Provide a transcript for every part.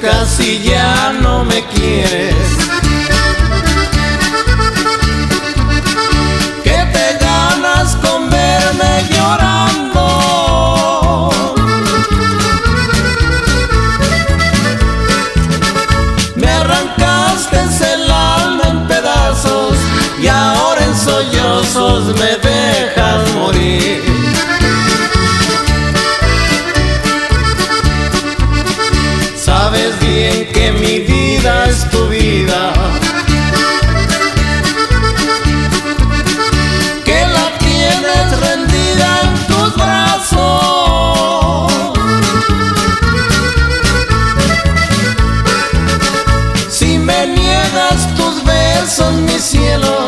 buscas ya no me quieres. Que te ganas con verme llorando. Me arrancaste el alma en pedazos y ahora en sollozos me que mi vida es tu vida. Que la tienes rendida en tus brazos. Si me niegas tus besos, mi cielo,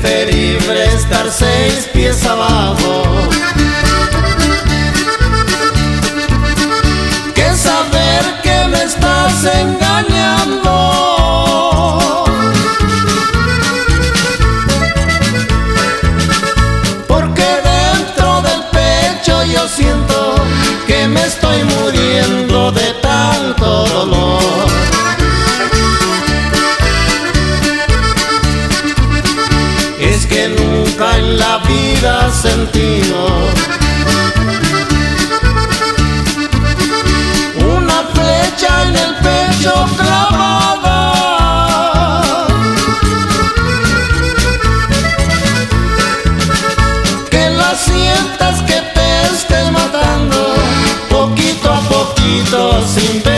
Preferible estar seis pies abajo en la vida sentido. Una flecha en el pecho clavada. Que la sientas que te estés matando, poquito a poquito sin ver.